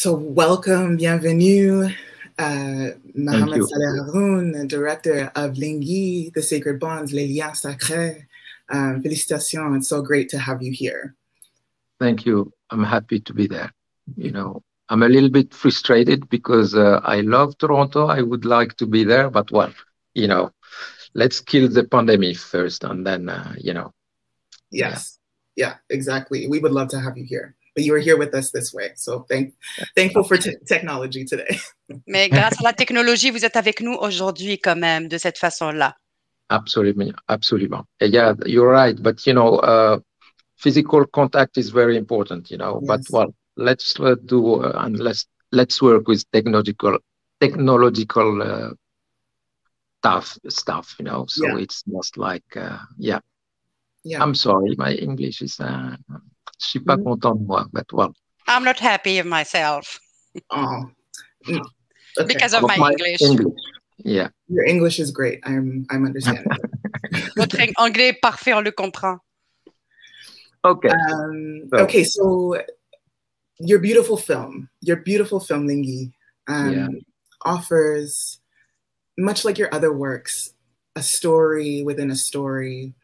So welcome, bienvenue, uh, Mahamat-Saleh Haroun, director of Lingui, The Sacred Bonds, Les Liens Sacrés. Um, felicitations, it's so great to have you here. Thank you. I'm happy to be there. You know, I'm a little bit frustrated because uh, I love Toronto. I would like to be there, but well, you know, let's kill the pandemic first and then, uh, you know. Yes. Yeah. yeah, exactly. We would love to have you here but you are here with us this way. So thank, thankful for technology today. Mais grâce à la technologie, vous êtes avec nous aujourd'hui quand même de cette façon-là. Absolutely, absolutely. Yeah, you're right. But you know, uh, physical contact is very important. You know, yes. but well, let's uh, do uh, and let's let's work with technological technological uh, stuff stuff. You know, so yeah. it's just like uh, yeah. Yeah. I'm sorry, my English is uh, Je suis pas content de moi, but well. I'm not happy of myself. Oh. Okay. Because of, my, my English. English. Yeah. Your English is great. I'm I'm understanding. Votre anglais est parfait, on le comprend. Okay. Um, so. Okay, so your beautiful film, your beautiful film, Lingui, um, yeah. offers, much like your other works, a story within a story.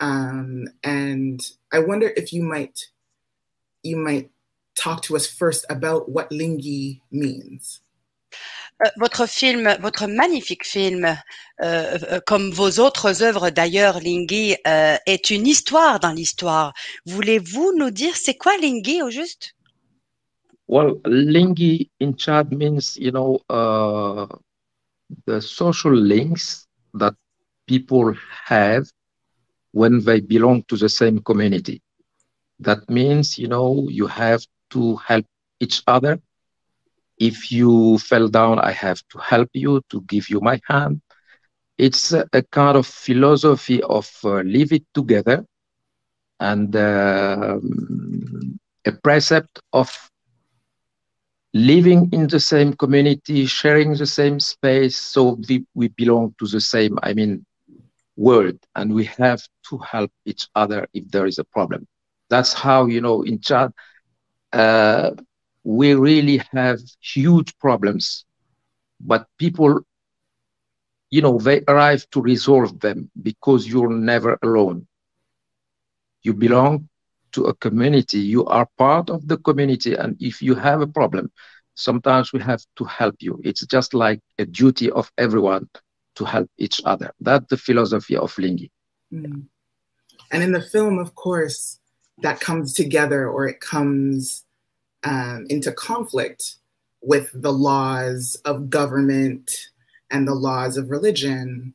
Um, and I wonder if you might you might talk to us first about what Lingui means. Euh, votre film, votre magnifique film, euh, euh, comme vos autres œuvres d'ailleurs, Lingui, euh, est une histoire dans l'histoire. Voulez-vous nous dire c'est quoi Lingui au juste? Well, Lingui in Chad means, you know, uh, the social links that people have when they belong to the same community. That means, you know, you have to help each other. If you fell down, I have to help you, to give you my hand. It's a, a kind of philosophy of uh, live it together and uh, a precept of living in the same community, sharing the same space. So we, we belong to the same, I mean, world, and we have to help each other if there is a problem. That's how, you know, in Chad, uh, we really have huge problems, but people, you know, they arrive to resolve them because you're never alone. You belong to a community, you are part of the community, and if you have a problem, sometimes we have to help you. It's just like a duty of everyone to help each other. That's the philosophy of Lingui. Mm. And in the film, of course, that comes together or it comes um, into conflict with the laws of government and the laws of religion.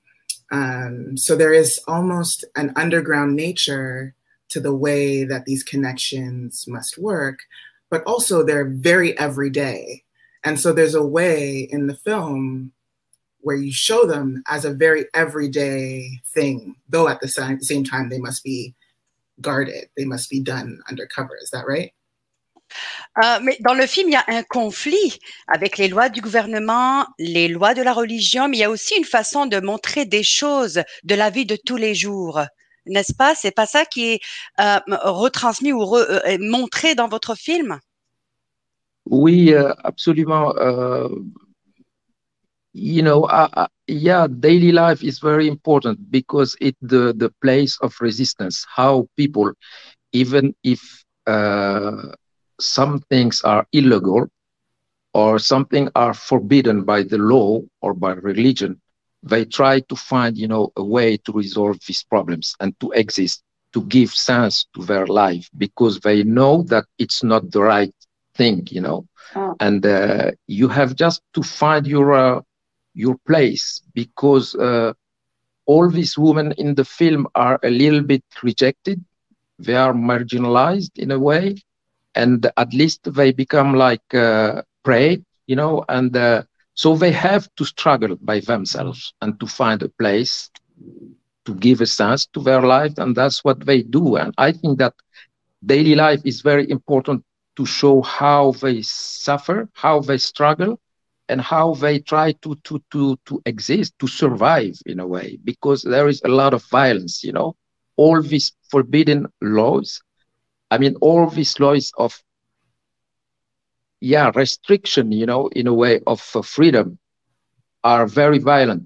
Um, so there is almost an underground nature to the way that these connections must work, but also they're very everyday. And so there's a way in the film where you show them as a very everyday thing, though at the same time they must be guarded. They must be done undercover. Is that right? Euh, mais dans le film, il y a un conflit avec les lois du gouvernement, les lois de la religion, mais il y a aussi une façon de montrer des choses de la vie de tous les jours. N'est-ce pas? C'est pas ça qui est euh, retransmis ou re, euh, montré dans votre film? Oui, euh, absolument. You know, uh, uh, yeah, daily life is very important because it the the place of resistance. How people, even if uh, some things are illegal or something are forbidden by the law or by religion, they try to find, you know, a way to resolve these problems and to exist, to give sense to their life because they know that it's not the right thing, you know. Oh. And uh, you have just to find your uh, your place because uh, all these women in the film are a little bit rejected. They are marginalized in a way and at least they become like uh, prey you know and uh, so they have to struggle by themselves and to find a place to give a sense to their life and that's what they do. And i think that daily life is very important to show how they suffer how they struggle and how they try to to to to exist to survive in a way because there is a lot of violence you know all these forbidden laws i mean all these laws of yeah, restriction, you know, in a way of uh, freedom are very violent,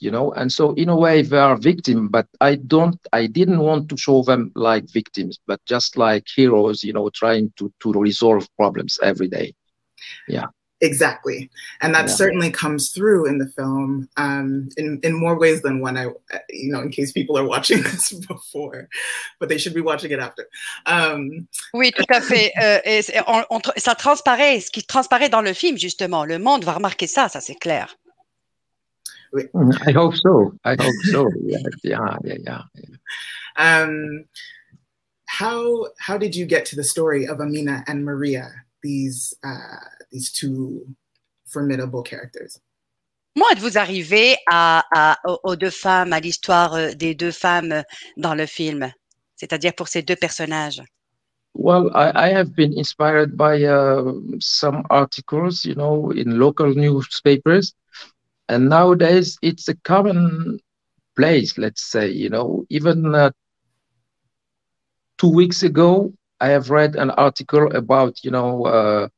you know, and so in a way they are victims, but I don't, I didn't want to show them like victims, but just like heroes, you know, trying to, to resolve problems every day. Yeah. Exactly. And that yeah. certainly comes through in the film um, in, in more ways than one, I, you know, in case people are watching this before, but they should be watching it after. Um, oui, tout à fait. Euh, et on, on, ça transparaît, ce qui transparaît dans le film, justement. Le monde va remarquer ça, ça c'est clair. Oui. I hope so. I hope so. yeah, yeah, yeah, yeah. Um, how, how did you get to the story of Amina and Maria, these uh, these two formidable characters. Comment êtes-vous arrivé à, à, aux deux femmes, à l'histoire euh, des deux femmes dans le film, c'est-à-dire pour ces deux personnages? Well, I, I have been inspired by uh, some articles, you know, in local newspapers. And nowadays it's a common place, let's say, you know, even uh, two weeks ago, I have read an article about, you know,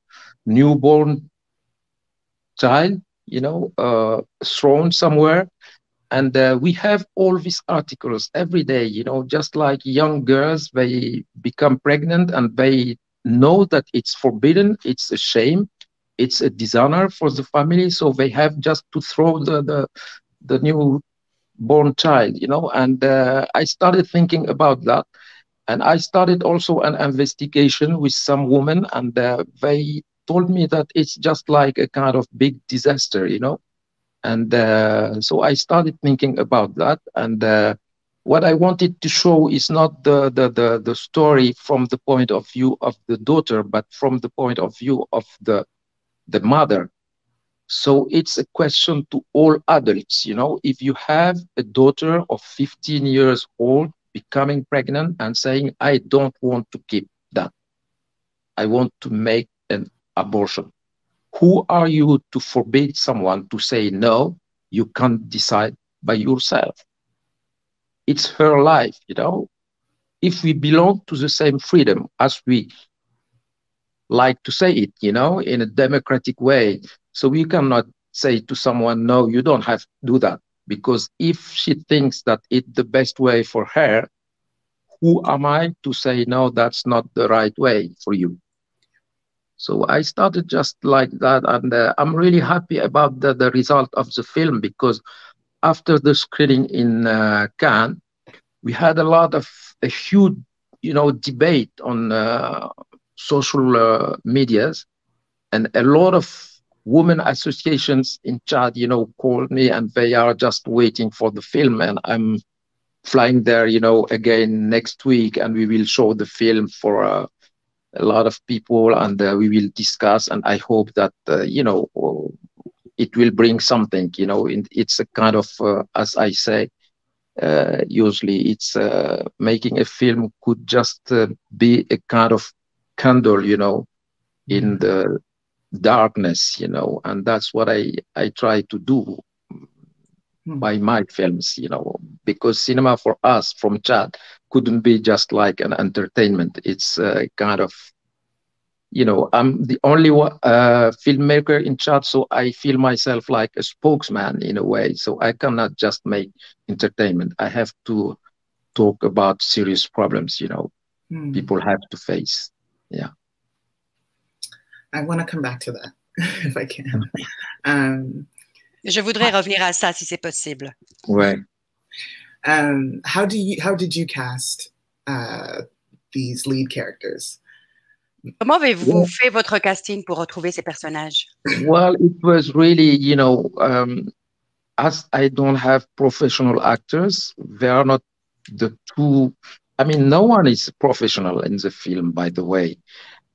newborn child, you know, uh, thrown somewhere. And uh, we have all these articles every day, you know, just like young girls, they become pregnant and they know that it's forbidden, it's a shame, it's a dishonor for the family. So they have just to throw the, the, the new born child, you know. And uh, I started thinking about that. And I started also an investigation with some women, and uh, they told me that it's just like a kind of big disaster, you know. And uh, so I started thinking about that. And uh, what I wanted to show is not the, the, the, the story from the point of view of the daughter, but from the point of view of the, the mother. So it's a question to all adults, you know, if you have a daughter of 15 years old becoming pregnant and saying, I don't want to keep that. I want to make an abortion. Who are you to forbid someone to say, no, you can't decide by yourself? It's her life, you know. If we belong to the same freedom as we like to say it, you know, in a democratic way, so we cannot say to someone, no, you don't have to do that. Because if she thinks that it's the best way for her, who am I to say, no, that's not the right way for you? So I started just like that, and uh, I'm really happy about the, the result of the film because after the screening in uh, Cannes, we had a lot of a huge, you know, debate on uh, social uh, medias, and a lot of women associations in Chad, you know, called me, and they are just waiting for the film, and I'm flying there, you know, again next week, and we will show the film for uh, a lot of people and uh, we will discuss and i hope that uh, you know it will bring something you know it's a kind of uh, as i say uh, usually it's uh, making a film could just uh, be a kind of candle you know in mm-hmm. the darkness you know and that's what i i try to do Hmm. by my films, you know, because cinema for us from Chad couldn't be just like an entertainment. It's uh, kind of, you know, I'm the only uh, filmmaker in Chad, so I feel myself like a spokesman in a way. So I cannot just make entertainment. I have to talk about serious problems, you know, hmm. people have to face. Yeah. I want to come back to that if I can. um, Je voudrais revenir à ça si c'est possible. Ouais. Um, how do you how did you cast uh, these lead characters? Comment avez-vous fait votre casting pour retrouver ces personnages? Well, it was really, you know, um, as I don't have professional actors, they are not the two. I mean, no one is professional in the film, by the way.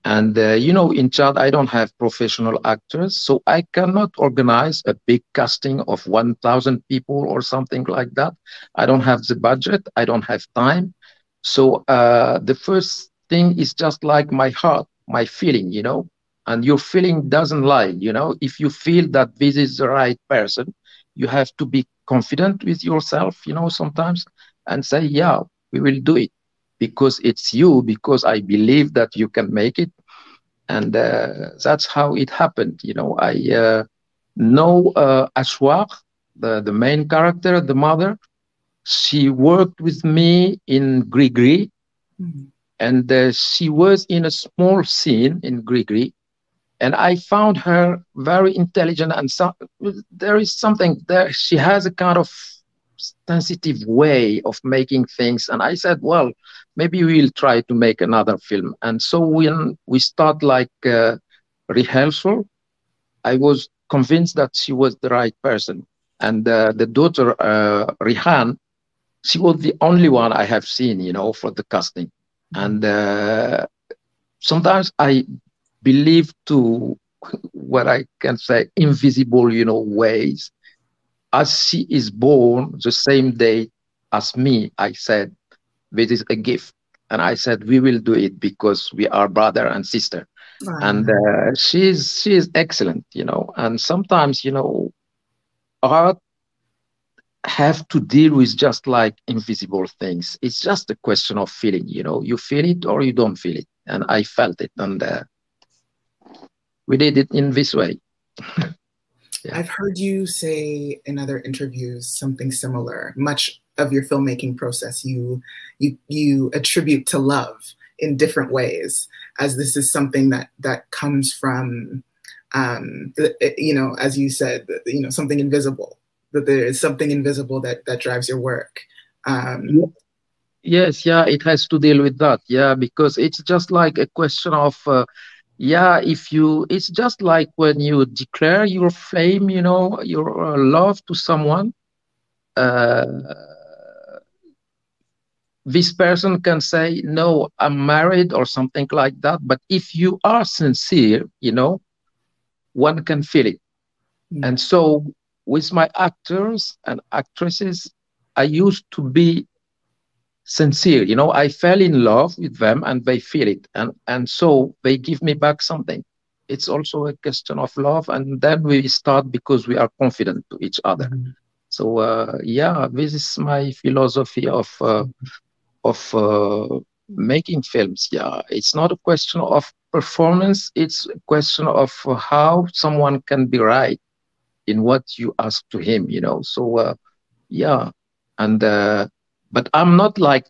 And, uh, you know, in Chad, I don't have professional actors, so I cannot organize a big casting of 1,000 people or something like that. I don't have the budget, I don't have time. So uh, the first thing is just like my heart, my feeling, you know, and your feeling doesn't lie, you know. If you feel that this is the right person, you have to be confident with yourself, you know, sometimes and say, yeah, we will do it because it's you, because I believe that you can make it. And uh, that's how it happened. You know, I uh, know uh, Achouackh, the the main character, the mother. She worked with me in Grigri, mm-hmm. and uh, she was in a small scene in Grigri, and I found her very intelligent and so, there is something there. She has a kind of sensitive way of making things, and I said, well, maybe we'll try to make another film. And so when we start like uh, rehearsal, I was convinced that she was the right person. And uh, the daughter, uh, Rihane, she was the only one I have seen, you know, for the casting. And uh, sometimes I believe to what I can say invisible, you know, ways. As she is born the same day as me, I said, this is a gift. And I said, we will do it because we are brother and sister. Wow. And uh, she's she's excellent, you know. And sometimes, you know, art have to deal with just like invisible things. It's just a question of feeling, you know. You feel it or you don't feel it. And I felt it, and uh, we did it in this way. yeah. I've heard you say in other interviews something similar. Much of your filmmaking process you you you attribute to love in different ways as this is something that that comes from um, you know as you said you know something invisible that there is something invisible that that drives your work um, yes yeah it has to deal with that yeah because it's just like a question of uh, yeah if you it's just like when you declare your flame you know your uh, love to someone uh, this person can say, no, I'm married or something like that. But if you are sincere, you know, one can feel it. Mm. And so with my actors and actresses, I used to be sincere. You know, I fell in love with them and they feel it. And, and so they give me back something. It's also a question of love. And then we start because we are confident to each other. Mm. So, uh, yeah, this is my philosophy of uh, of uh, making films. Yeah, it's not a question of performance. It's a question of how someone can be right in what you ask to him. You know. So uh, yeah, and uh, but I'm not like.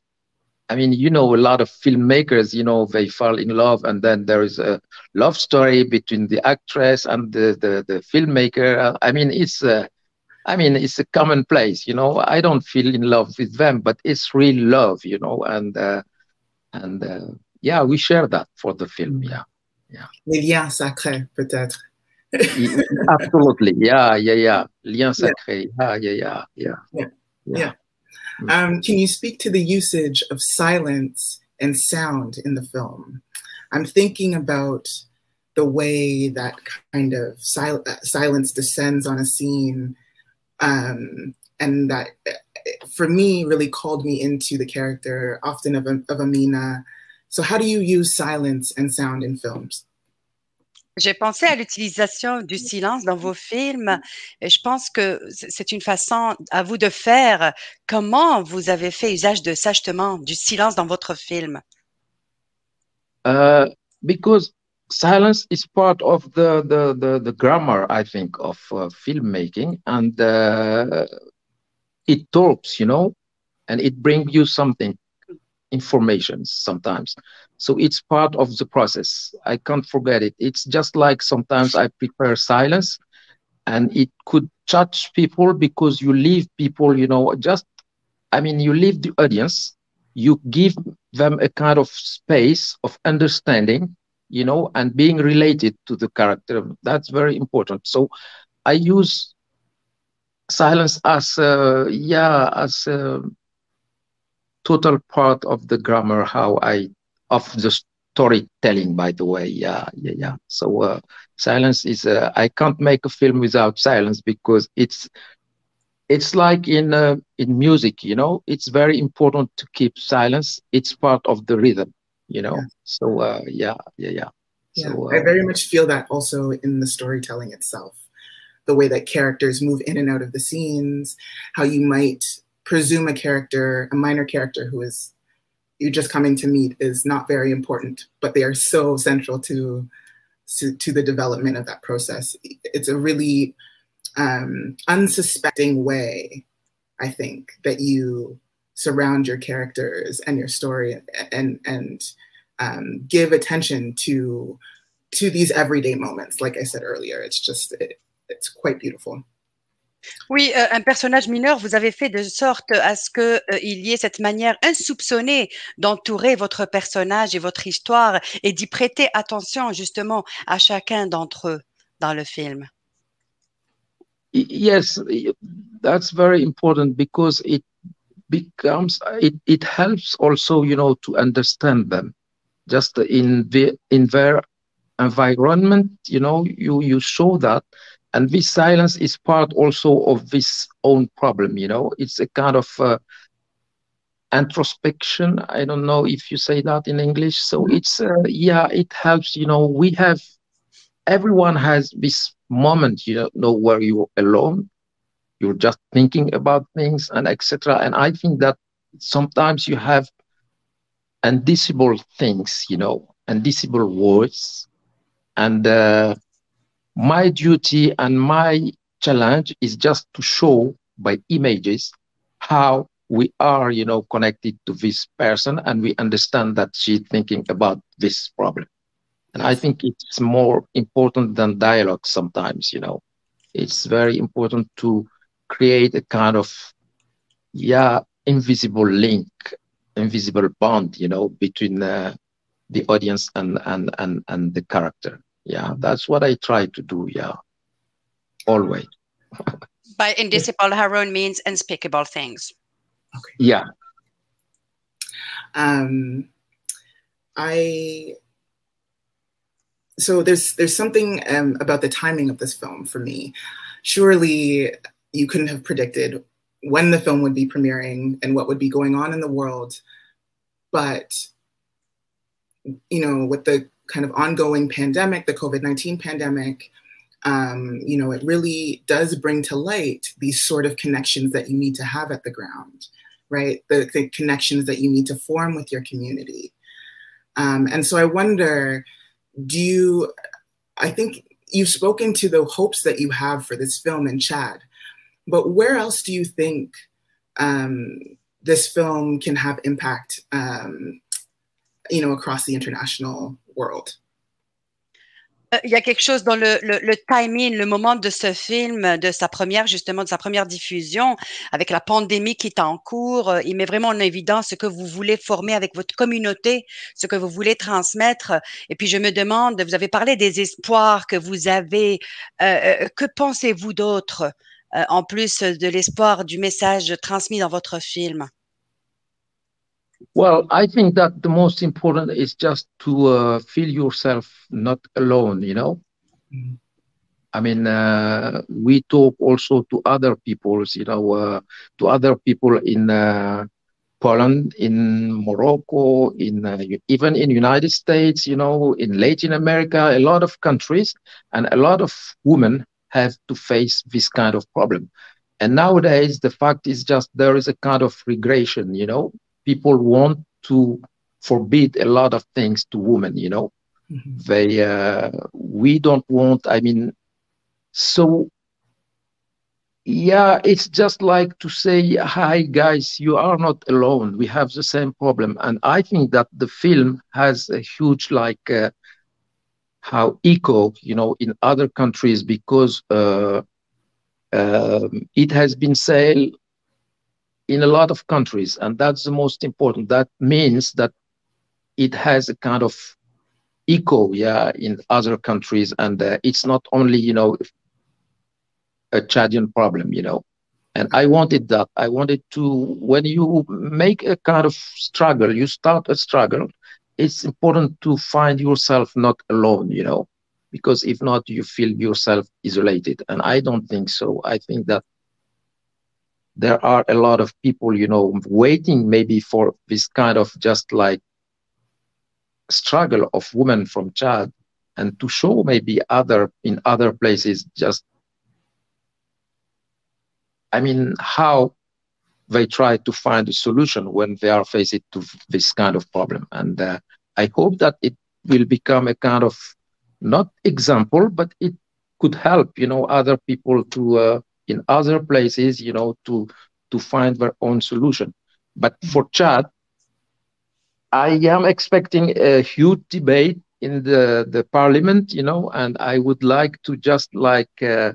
I mean, you know, a lot of filmmakers, you know, they fall in love, and then there is a love story between the actress and the the, the filmmaker. I mean, it's uh, I mean, it's a commonplace, you know. I don't feel in love with them, but it's real love, you know. And uh, and uh, yeah, we share that for the film. Yeah, yeah. Les liens sacrés, peut-être. Absolutely. Yeah, yeah, yeah. Liens sacrés. Yeah, yeah, yeah, yeah. Yeah. yeah. yeah. Mm. Um, can you speak to the usage of silence and sound in the film? I'm thinking about the way that kind of sil silence descends on a scene um, and that for me really called me into the character often of, of Amina. So how do you use silence and sound in films? J'ai pensé à l'utilisation du silence dans vos films et je pense que c'est une façon à vous de faire. Comment vous avez fait usage de ça justement, du silence dans votre film? Uh, because silence is part of the the the, the grammar i think of uh, filmmaking and uh, it talks you know and it brings you something information sometimes so it's part of the process i can't forget it it's just like sometimes i prepare silence and it could touch people because you leave people you know just i mean you leave the audience you give them a kind of space of understanding you know, and being related to the character. That's very important. So I use silence as, a, yeah, as a total part of the grammar, how I, of the storytelling, by the way. Yeah, yeah, yeah. So uh, silence is, uh, I can't make a film without silence because it's, it's like in uh, in music, you know, it's very important to keep silence. It's part of the rhythm you know yeah. so uh, yeah yeah yeah yeah so, uh, i very much feel that also in the storytelling itself the way that characters move in and out of the scenes how you might presume a character a minor character who is you're just coming to meet is not very important but they are so central to to, to the development of that process. It's a really um, unsuspecting way, I think, that you surround your characters and your story and and um, give attention to to these everyday moments. Like I said earlier, it's just it, it's quite beautiful. Oui, euh, un personnage mineur, vous avez fait de sorte à ce qu'il euh, y ait cette manière insoupçonnée d'entourer votre personnage et votre histoire et d'y prêter attention justement à chacun d'entre eux dans le film. Yes, that's very important because it becomes it, it helps also you know to understand them just in the in their environment you know you you show that and this silence is part also of this own problem you know? It's a kind of uh, introspection. I don't know if you say that in english. So mm-hmm. it's uh, yeah it helps you know? We have everyone has this moment you know where you're alone. You're just thinking about things and etc and i think that sometimes you have indicible things you know? Indicible words. And uh, my duty and my challenge is just to show by images how we are, you know, connected to this person and we understand that she's thinking about this problem. And I think it's more important than dialogue sometimes, you know. It's very important to create a kind of, yeah, invisible link, invisible bond, you know, between uh, the audience and, and, and, and the character. Yeah, that's what I try to do. Yeah, always. By indicible, Haroun means unspeakable things. Okay. Yeah. Um, I so there's there's something um, about the timing of this film for me. Surely you couldn't have predicted when the film would be premiering and what would be going on in the world, but you know, with the kind of ongoing pandemic, the COVID 19 pandemic, um, you know, it really does bring to light these sort of connections that you need to have at the ground, right? The, the connections that you need to form with your community. Um, and so I wonder do you, I think you've spoken to the hopes that you have for this film in Chad, but where else do you think um, this film can have impact, um, you know, across the international Euh, il y a quelque chose dans le, le, timing, le moment de ce film, de sa première, justement, de sa première diffusion, avec la pandémie qui est en cours. Euh, il met vraiment en évidence ce que vous voulez former avec votre communauté, ce que vous voulez transmettre. Et puis, je me demande, vous avez parlé des espoirs que vous avez. Euh, que pensez-vous d'autre, en plus de l'espoir du message transmis dans votre film? Well, I think that the most important is just to uh, feel yourself not alone, you know? Mm-hmm. I mean, uh, we talk also to other peoples, you know, uh, to other people in uh, Poland, in Morocco, in uh, even in United States, you know, in Latin America, a lot of countries, and a lot of women have to face this kind of problem. And nowadays, the fact is just there is a kind of regression, you know, people want to forbid a lot of things to women you know? Mm-hmm. they uh, we don't want i mean so yeah it's just like to say hi guys you are not alone. We have the same problem. And i think that the film has a huge like uh, how echo you know in other countries because uh, um, it has been said in a lot of countries, and that's the most important. That means that it has a kind of echo, yeah, in other countries, and uh, it's not only you know a Chadian problem, you know. And I wanted that. I wanted to when you make a kind of struggle, you start a struggle. It's important to find yourself not alone, you know, because if not, you feel yourself isolated. And I don't think so. I think that there are a lot of people, you know, waiting maybe for this kind of just like struggle of women from Chad and to show maybe other in other places just I mean how they try to find a solution when they are faced to this kind of problem. And uh, I hope that it will become a kind of not example, but it could help, you know, other people to uh, in other places, you know, to to find their own solution. But for Chad, I am expecting a huge debate in the the parliament, you know, and I would like to just like uh,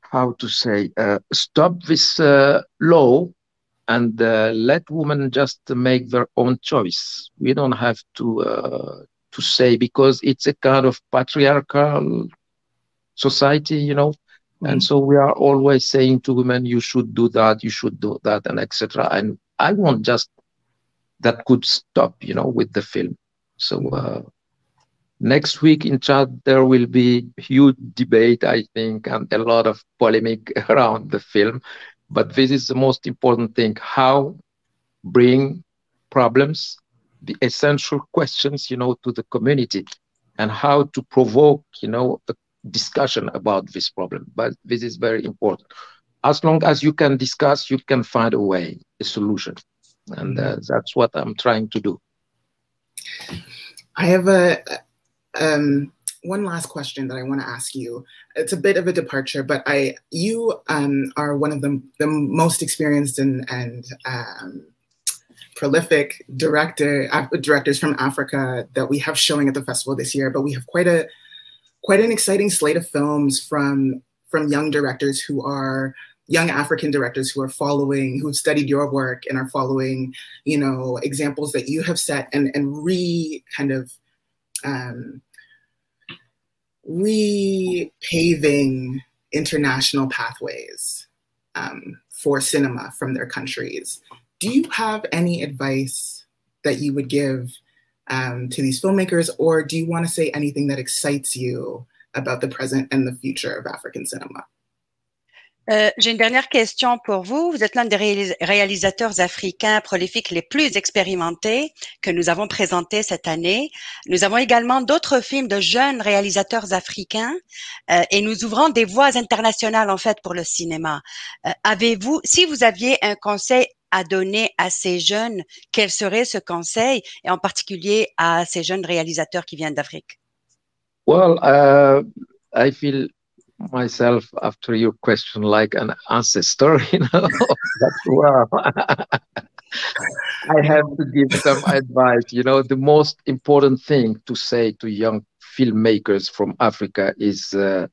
how to say uh, stop this uh, law and uh, let women just make their own choice. We don't have to uh, to say because it's a kind of patriarchal society, you know. Mm-hmm. And so we are always saying to women, you should do that, you should do that, and etc. And I want just that could stop, you know, with the film. So uh, next week in Chad there will be huge debate, I think, and a lot of polemic around the film. But this is the most important thing: how bring problems, the essential questions, you know, to the community, and how to provoke, you know, a discussion about this problem. But this is very important. As long as you can discuss, you can find a way, a solution. And uh, that's what I'm trying to do. I have a um, one last question that I want to ask you. It's a bit of a departure, but I you um, are one of the, the most experienced and, and um, prolific director uh, directors from Africa that we have showing at the festival this year. But we have quite a quite an exciting slate of films from from young directors who are young African directors who are following, who've studied your work and are following, you know, examples that you have set and and re kind of um, repaving international pathways um, for cinema from their countries. Do you have any advice that you would give to these filmmakers, or do you want to say anything that excites you about the present and the future of African cinema? J'ai une dernière question pour vous. Vous êtes l'un des réalisateurs africains prolifiques les plus expérimentés que nous avons présentés cette année. Nous avons également d'autres films de jeunes réalisateurs africains euh, et nous ouvrons des voies internationales en fait pour le cinéma. Euh, avez-vous, si vous aviez un conseil à donner à ces jeunes, quel serait ce conseil et en particulier à ces jeunes réalisateurs qui viennent d'Afrique? Well, uh, I feel myself after your question like an ancestor, you know? Well. I have to give some advice. You know, the most important thing to say to young filmmakers from Africa is uh,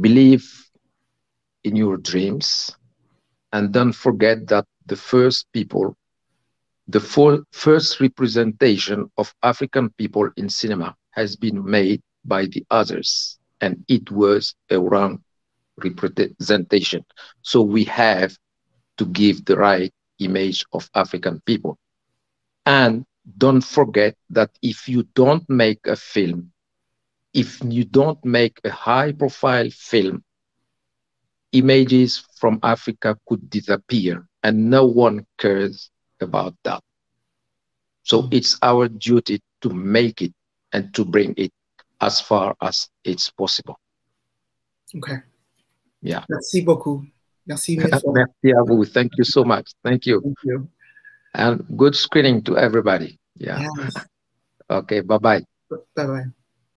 believe in your dreams and don't forget that the first people, the first representation of African people in cinema has been made by the others and it was a wrong representation. So we have to give the right image of African people. And don't forget that if you don't make a film, if you don't make a high profile film, images from Africa could disappear and no one cares about that. So hmm. it's our duty to make it and to bring it as far as it's possible. Okay. Yeah. Merci beaucoup. Merci. Merci à vous. Thank you so much. Thank you. Thank you. And good screening to everybody. Yeah. Yes. Okay. Bye bye. Bye bye.